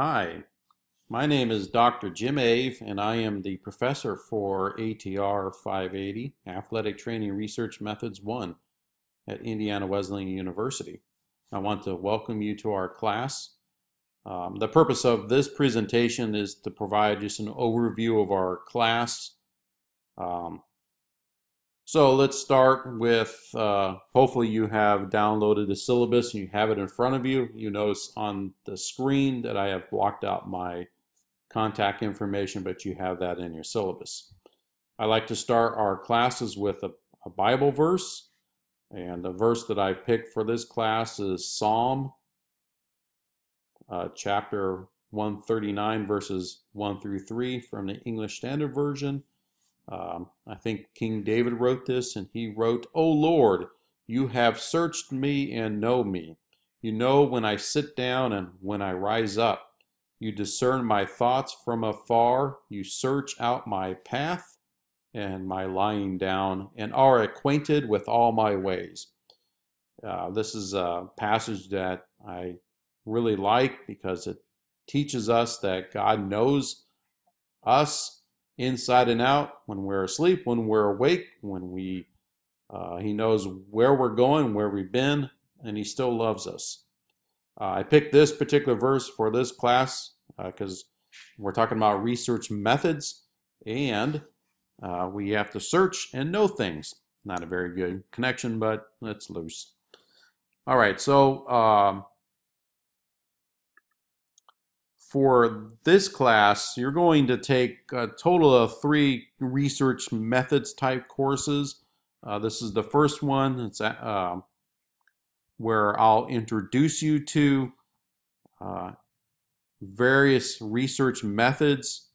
Hi, my name is Dr. Jim Ave, and I am the professor for ATR 580, Athletic Training Research Methods 1 at Indiana Wesleyan University. I want to welcome you to our class. Um, the purpose of this presentation is to provide just an overview of our class. Um, so let's start with, uh, hopefully you have downloaded the syllabus and you have it in front of you. You notice on the screen that I have blocked out my contact information, but you have that in your syllabus. I like to start our classes with a, a Bible verse. And the verse that I picked for this class is Psalm uh, chapter 139, verses 1 through 3 from the English Standard Version. Um, I think King David wrote this, and he wrote, O Lord, you have searched me and know me. You know when I sit down and when I rise up. You discern my thoughts from afar. You search out my path and my lying down, and are acquainted with all my ways. Uh, this is a passage that I really like because it teaches us that God knows us inside and out, when we're asleep, when we're awake, when we, uh, he knows where we're going, where we've been, and he still loves us. Uh, I picked this particular verse for this class because uh, we're talking about research methods and uh, we have to search and know things. Not a very good connection, but it's loose. All right, so um, for this class, you're going to take a total of three research methods type courses. Uh, this is the first one. It's uh, where I'll introduce you to uh, various research methods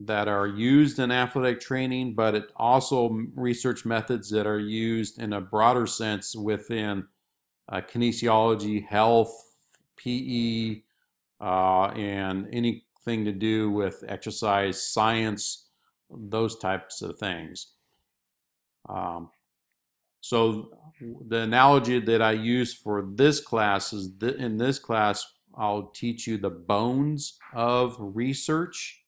that are used in athletic training, but it also research methods that are used in a broader sense within uh, kinesiology, health, PE, uh, and anything to do with exercise science, those types of things. Um, so the analogy that I use for this class is that in this class, I'll teach you the bones of research.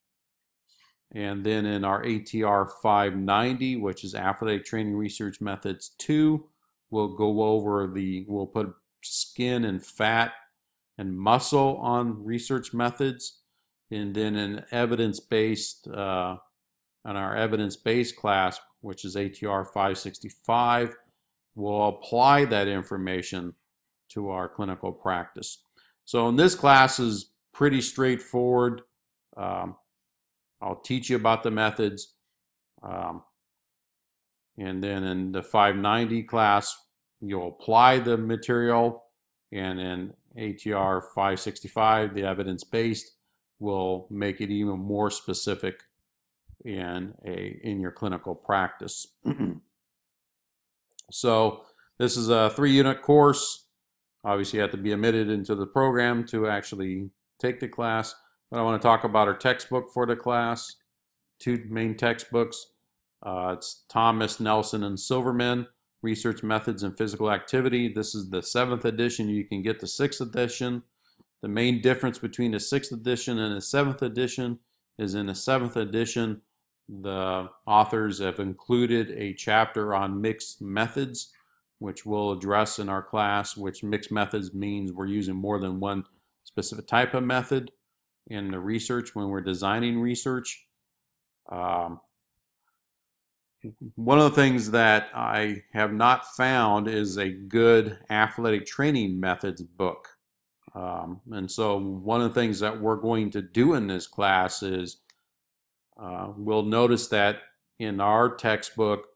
And then in our ATR 590, which is Athletic Training Research Methods 2, we'll go over the, we'll put skin and fat and muscle on research methods, and then an evidence-based, uh, on our evidence-based class, which is ATR 565, we'll apply that information to our clinical practice. So in this class is pretty straightforward. Um, I'll teach you about the methods. Um, and then in the 590 class, you'll apply the material. And in ATR 565, the evidence-based, will make it even more specific in a in your clinical practice. so this is a three-unit course. Obviously, you have to be admitted into the program to actually take the class. But I want to talk about our textbook for the class. Two main textbooks. Uh, it's Thomas, Nelson, and Silverman. Research Methods and Physical Activity. This is the seventh edition. You can get the sixth edition. The main difference between the sixth edition and the seventh edition is in the seventh edition, the authors have included a chapter on mixed methods, which we'll address in our class, which mixed methods means we're using more than one specific type of method in the research when we're designing research. Um, one of the things that I have not found is a good athletic training methods book. Um, and so one of the things that we're going to do in this class is uh, we'll notice that in our textbook,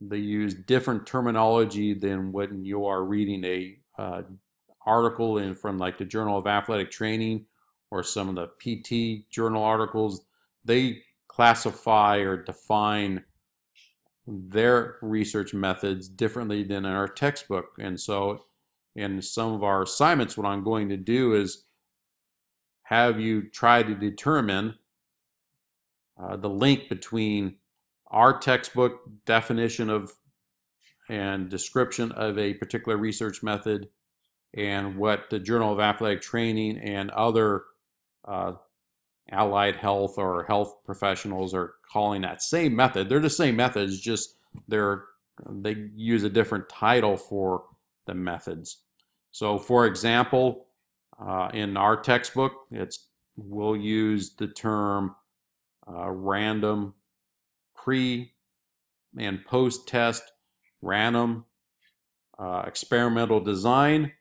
they use different terminology than when you are reading a uh, article in from like the Journal of Athletic Training or some of the PT journal articles. They classify or define their research methods differently than in our textbook. And so in some of our assignments, what I'm going to do is have you try to determine uh, the link between our textbook definition of and description of a particular research method and what the Journal of Athletic Training and other uh, allied health or health professionals are calling that same method. They're the same methods, just they're they use a different title for the methods. So, for example, uh, in our textbook, it's we'll use the term uh, random pre and post test random uh, experimental design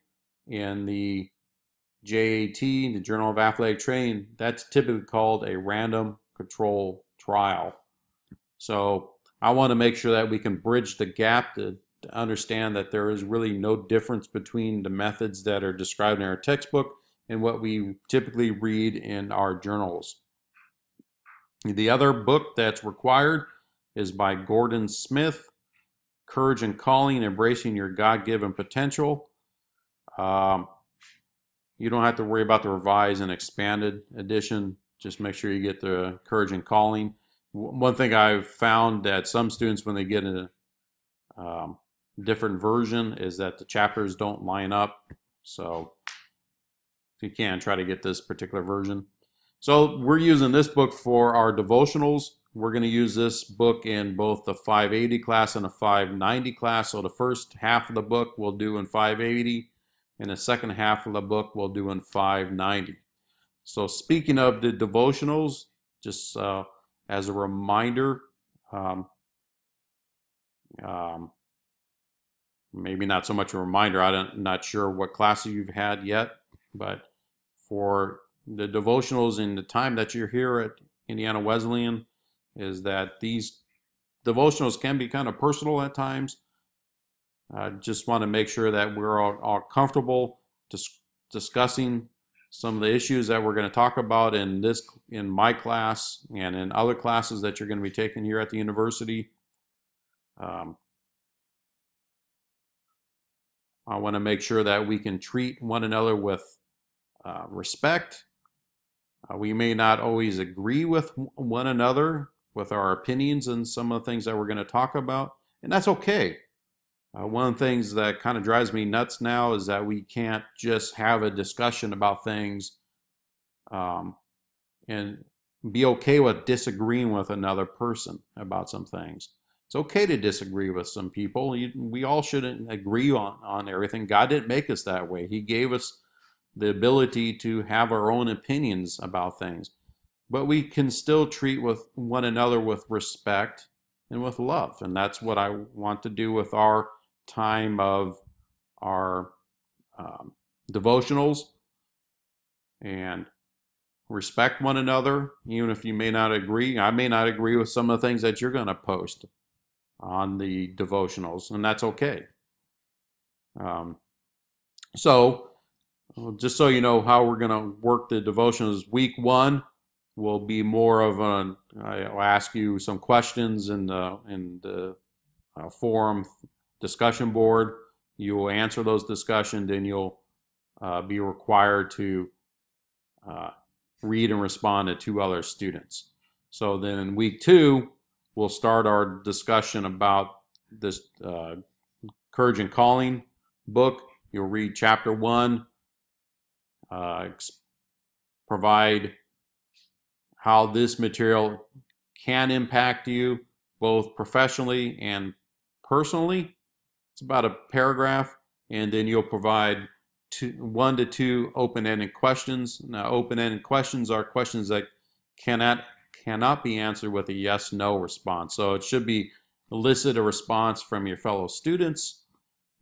in the JAT, the Journal of Athletic Training, that's typically called a random control trial. So I want to make sure that we can bridge the gap to, to understand that there is really no difference between the methods that are described in our textbook and what we typically read in our journals. The other book that's required is by Gordon Smith, Courage and Calling, Embracing Your God-Given Potential. Um, you don't have to worry about the revised and expanded edition. Just make sure you get the Courage and Calling. One thing I've found that some students, when they get a um, different version, is that the chapters don't line up. So if you can, try to get this particular version. So we're using this book for our devotionals. We're going to use this book in both the 580 class and the 590 class. So the first half of the book we'll do in 580, and the second half of the book we'll do in 590. So speaking of the devotionals, just uh, as a reminder, um, um, maybe not so much a reminder, I'm not sure what classes you've had yet, but for the devotionals in the time that you're here at Indiana Wesleyan is that these devotionals can be kind of personal at times. I just want to make sure that we're all, all comfortable dis discussing some of the issues that we're going to talk about in this in my class and in other classes that you're going to be taking here at the university. Um, I want to make sure that we can treat one another with uh, respect uh, we may not always agree with one another with our opinions and some of the things that we're going to talk about, and that's okay. Uh, one of the things that kind of drives me nuts now is that we can't just have a discussion about things um, and be okay with disagreeing with another person about some things. It's okay to disagree with some people. You, we all shouldn't agree on, on everything. God didn't make us that way. He gave us the ability to have our own opinions about things. But we can still treat with one another with respect and with love. And that's what I want to do with our time of our um, devotionals and respect one another, even if you may not agree. I may not agree with some of the things that you're going to post on the devotionals, and that's okay. Um, so, just so you know how we're going to work the devotions, week one will be more of an, I'll ask you some questions in the, in the uh, forum discussion board. You will answer those discussions and you'll uh, be required to uh, read and respond to two other students. So then in week two, we'll start our discussion about this uh, Courage and Calling book. You'll read chapter one, uh, provide how this material can impact you both professionally and personally. It's about a paragraph, and then you'll provide two, one to two open-ended questions. Now, open-ended questions are questions that cannot cannot be answered with a yes/no response. So it should be elicit a response from your fellow students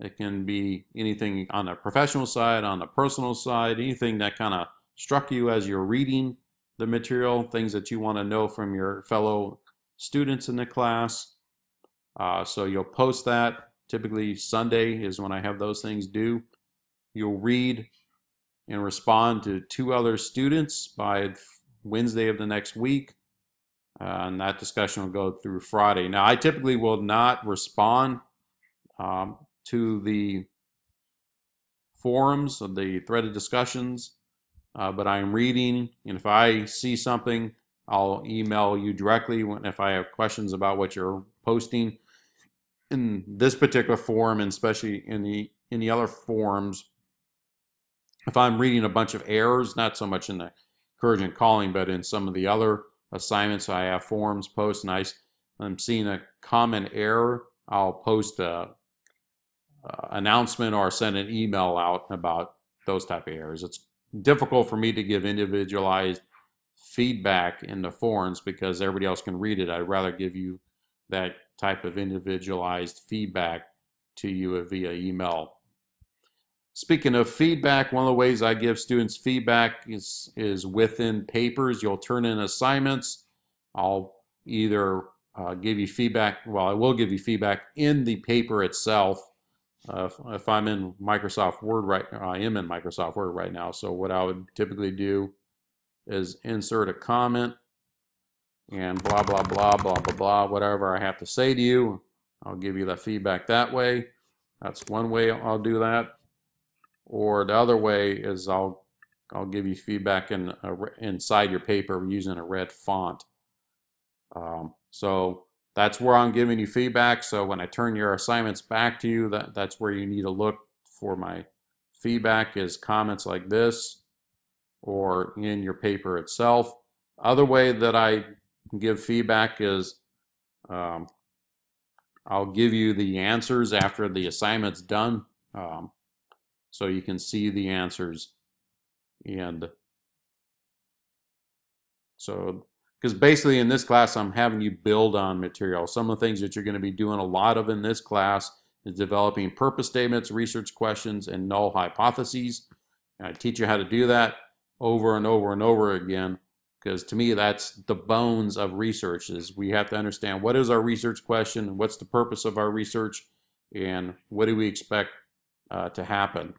it can be anything on the professional side, on the personal side, anything that kind of struck you as you're reading the material, things that you want to know from your fellow students in the class. Uh, so you'll post that. Typically Sunday is when I have those things due. You'll read and respond to two other students by Wednesday of the next week. Uh, and that discussion will go through Friday. Now, I typically will not respond um, to the forums of the threaded discussions, uh, but I'm reading, and if I see something, I'll email you directly when, if I have questions about what you're posting. In this particular forum, and especially in the in the other forums, if I'm reading a bunch of errors, not so much in the Courage and Calling, but in some of the other assignments, I have forums post, and I, I'm seeing a common error. I'll post a, a announcement or send an email out about those type of errors. It's difficult for me to give individualized feedback in the forums because everybody else can read it. I'd rather give you that type of individualized feedback to you via email. Speaking of feedback, one of the ways I give students feedback is, is within papers. You'll turn in assignments. I'll either uh, give you feedback, well, I will give you feedback in the paper itself. Uh, if, if, I'm in Microsoft Word right, I am in Microsoft Word right now. So what I would typically do is insert a comment and blah, blah, blah, blah, blah, blah, whatever I have to say to you. I'll give you the feedback that way. That's one way I'll do that. Or the other way is I'll I'll give you feedback in a, inside your paper using a red font. Um, so that's where I'm giving you feedback. So when I turn your assignments back to you, that, that's where you need to look for my feedback is comments like this or in your paper itself. Other way that I give feedback is um, I'll give you the answers after the assignment's done um, so you can see the answers and so because basically in this class I'm having you build on material. Some of the things that you're going to be doing a lot of in this class is developing purpose statements, research questions, and null hypotheses. And I teach you how to do that over and over and over again because to me that's the bones of research is we have to understand what is our research question what's the purpose of our research and what do we expect uh, to happen.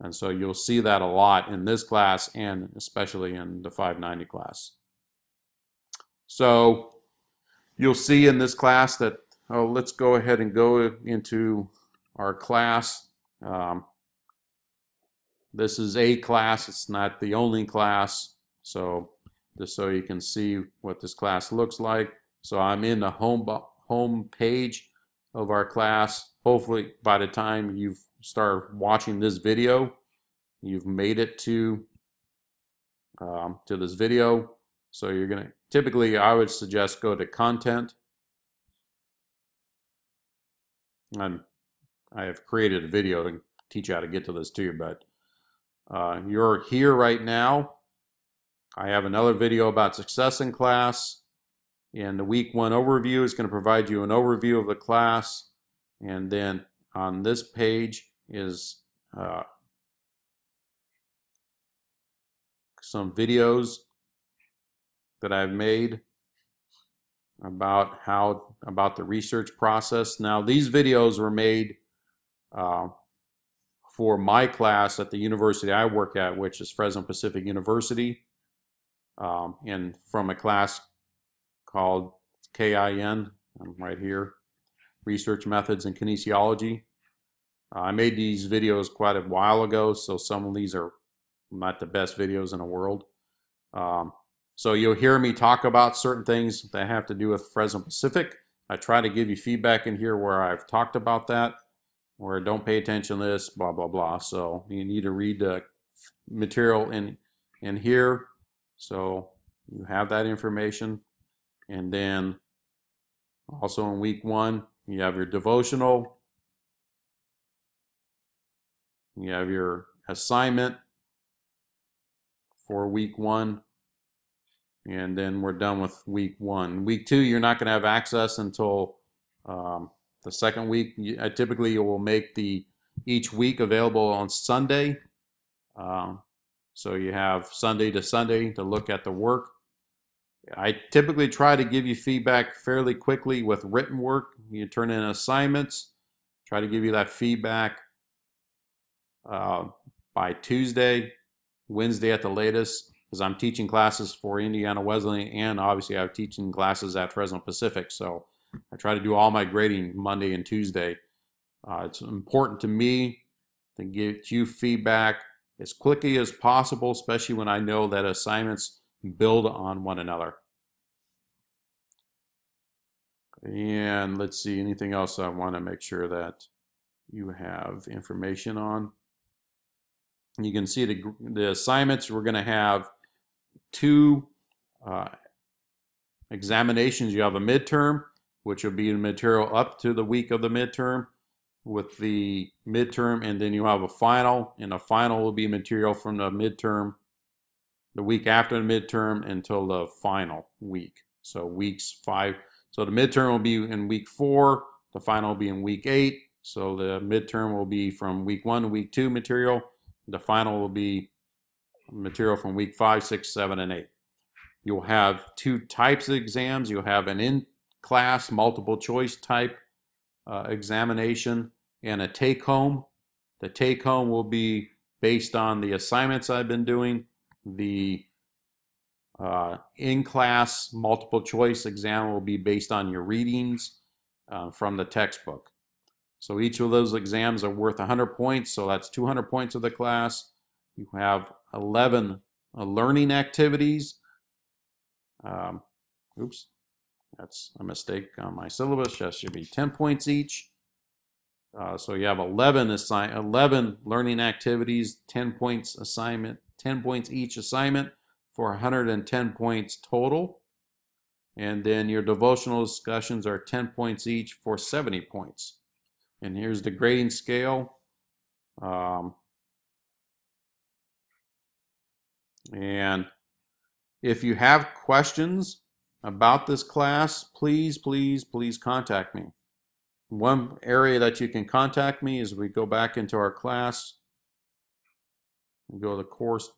And so you'll see that a lot in this class and especially in the 590 class. So you'll see in this class that oh let's go ahead and go into our class. Um, this is a class it's not the only class so just so you can see what this class looks like. So I'm in the home, home page of our class. Hopefully by the time you've started watching this video, you've made it to, um, to this video. So you're to, typically I would suggest go to content. I'm, I have created a video to teach you how to get to this too, but uh, you're here right now I have another video about success in class. And the week one overview is going to provide you an overview of the class. And then on this page is uh, some videos that I've made about how about the research process. Now these videos were made uh, for my class at the university I work at, which is Fresno Pacific University um, and from a class called KIN, I'm right here, Research Methods in Kinesiology. Uh, I made these videos quite a while ago, so some of these are not the best videos in the world. Um, so you'll hear me talk about certain things that have to do with Fresno Pacific. I try to give you feedback in here where I've talked about that, where don't pay attention to this, blah, blah, blah. So you need to read the material in, in here so you have that information. And then also in week one, you have your devotional. You have your assignment for week one. And then we're done with week one. Week two, you're not going to have access until um, the second week. I typically will make the each week available on Sunday. Um, so you have Sunday to Sunday to look at the work. I typically try to give you feedback fairly quickly with written work. You turn in assignments, try to give you that feedback uh, by Tuesday, Wednesday at the latest, because I'm teaching classes for Indiana Wesleyan and obviously I'm teaching classes at Fresno Pacific. So I try to do all my grading Monday and Tuesday. Uh, it's important to me to get you feedback as quickly as possible, especially when I know that assignments build on one another. And let's see, anything else I want to make sure that you have information on. You can see the, the assignments we're going to have two uh, examinations. You have a midterm, which will be material up to the week of the midterm with the midterm, and then you have a final, and the final will be material from the midterm, the week after the midterm until the final week. So weeks five. So the midterm will be in week four, the final will be in week eight. So the midterm will be from week one to week two material. The final will be material from week five, six, seven, and eight. You'll have two types of exams. You'll have an in-class multiple choice type uh, examination and a take-home. The take-home will be based on the assignments I've been doing. The uh, in-class multiple choice exam will be based on your readings uh, from the textbook. So each of those exams are worth 100 points, so that's 200 points of the class. You have 11 uh, learning activities. Um, oops, that's a mistake on my syllabus. That should be 10 points each. Uh, so you have 11 assign 11 learning activities, 10 points assignment, 10 points each assignment for 110 points total. And then your devotional discussions are 10 points each for 70 points. And here's the grading scale. Um, and if you have questions about this class, please, please, please contact me. One area that you can contact me is we go back into our class. We go to the course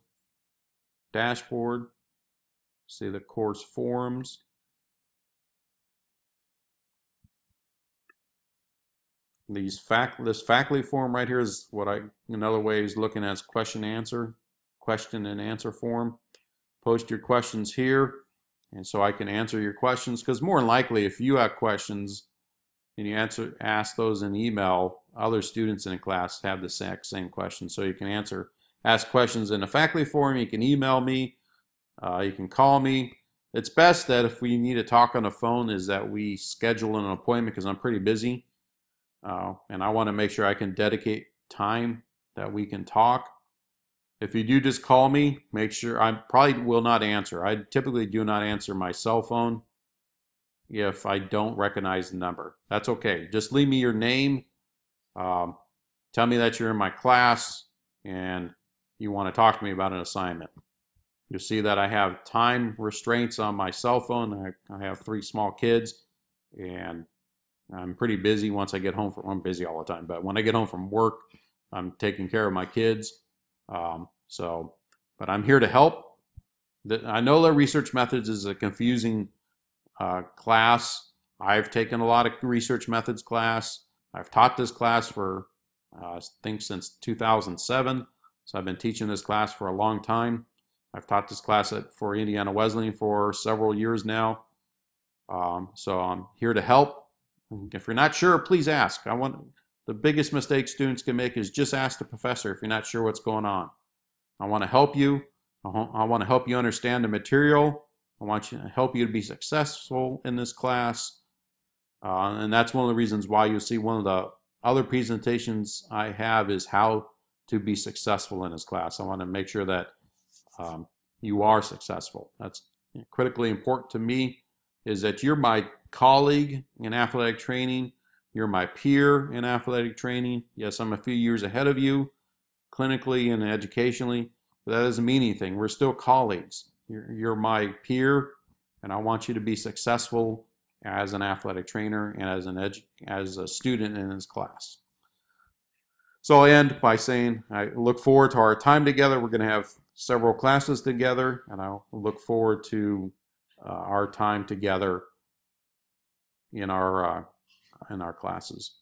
dashboard, see the course forums. These fact, this faculty form right here is what I, another way is looking at is question answer, question and answer form. Post your questions here, and so I can answer your questions, because more than likely, if you have questions and you answer ask those in email, other students in a class have the exact same questions, so you can answer ask questions in a faculty forum. You can email me. Uh, you can call me. It's best that if we need to talk on the phone is that we schedule an appointment because I'm pretty busy. Uh, and I want to make sure I can dedicate time that we can talk. If you do just call me, make sure I probably will not answer. I typically do not answer my cell phone if I don't recognize the number. That's okay. Just leave me your name. Um, tell me that you're in my class and you want to talk to me about an assignment. You'll see that I have time restraints on my cell phone. I, I have three small kids and I'm pretty busy once I get home from, I'm busy all the time, but when I get home from work, I'm taking care of my kids. Um, so, but I'm here to help. I know that research methods is a confusing uh, class. I've taken a lot of research methods class. I've taught this class for, uh, I think since 2007. So I've been teaching this class for a long time. I've taught this class at, for Indiana Wesleyan for several years now. Um, so I'm here to help. If you're not sure, please ask. I want the biggest mistake students can make is just ask the professor if you're not sure what's going on. I want to help you. I want to help you understand the material. I want you to help you to be successful in this class. Uh, and that's one of the reasons why you'll see one of the other presentations I have is how to be successful in this class. I want to make sure that um, you are successful. That's critically important to me is that you're my colleague in athletic training. You're my peer in athletic training. Yes, I'm a few years ahead of you clinically and educationally, but that doesn't mean anything. We're still colleagues. You're, you're my peer, and I want you to be successful as an athletic trainer and as an edu- as a student in this class. So I'll end by saying I look forward to our time together. We're going to have several classes together, and I look forward to uh, our time together in our uh, in our classes.